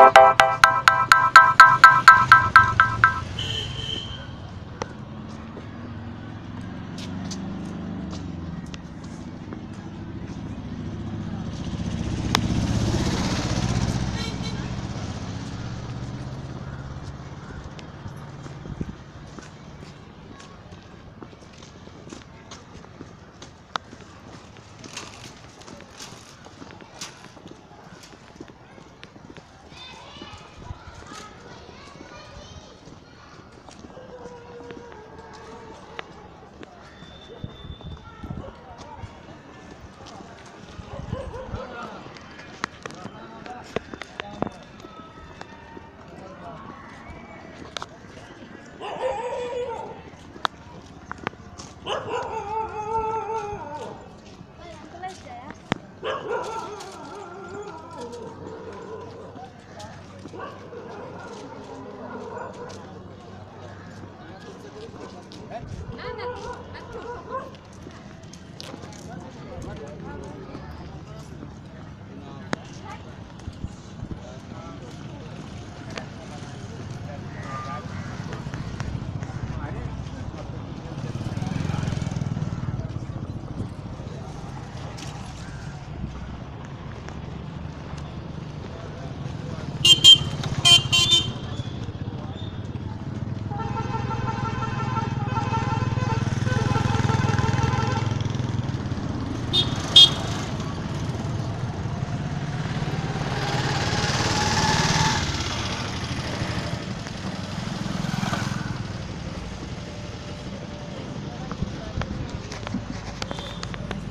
Thank you. Right?